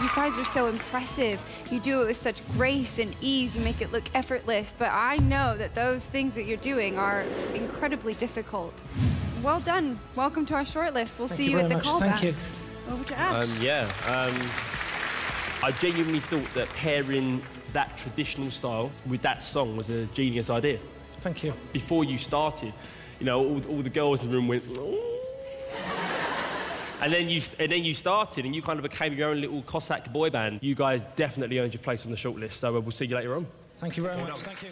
You guys are so impressive. You do it with such grace and ease. You make it look effortless. But I know that those things that you're doing are incredibly difficult. Well done. Welcome to our shortlist. We'll Thank see you you, at the much. callback. Thank you. Over to Ash. Um, yeah. Um, I genuinely thought that pairing that traditional style with that song was a genius idea. Thank you. Before you started, you know, all, all the girls in the room went. "Ooh." And then you and then you started, and you kind of became your own little Cossack boy band. You guys definitely earned your place on the shortlist. So we'll see you later on. Thank you very much. Thank you.